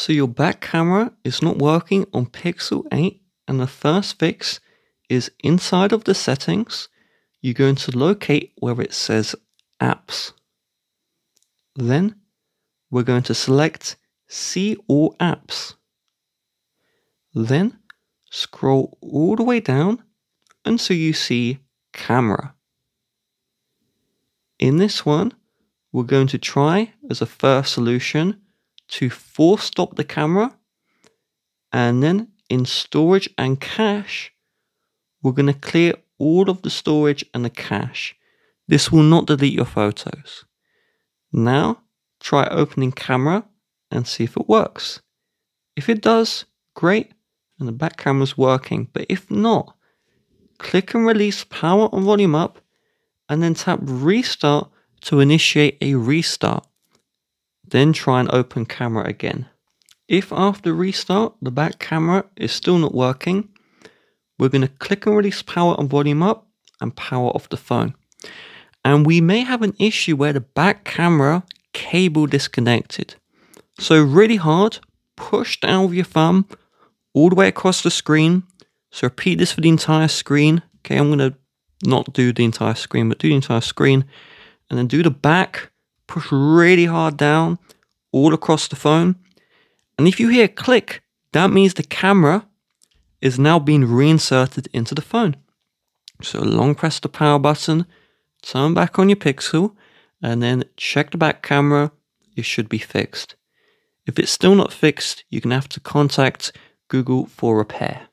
So your back camera is not working on Pixel 8 and the first fix is inside of the settings, you're going to locate where it says apps. Then we're going to select see all apps. Then scroll all the way down until you see camera. In this one, we're going to try as a first solution to force stop the camera and then in storage and cache, we're going to clear all of the storage and the cache. This will not delete your photos. Now, try opening camera and see if it works. If it does, great, and the back camera is working. But if not, click and release power and volume up, and then tap restart to initiate a restart. Then try and open camera again. If after restart the back camera is still not working, we're going to click and release power and volume up and power off the phone. And we may have an issue where the back camera cable disconnected. So really hard, push down with your thumb all the way across the screen. So repeat this for the entire screen. Okay, I'm going to not do the entire screen, but do the entire screen. And then do the back, push really hard down all across the phone. And if you hear a click, that means the camera is now being reinserted into the phone. So long press the power button, turn back on your Pixel, and then check the back camera. It should be fixed. If it's still not fixed, going to have to contact Google for repair.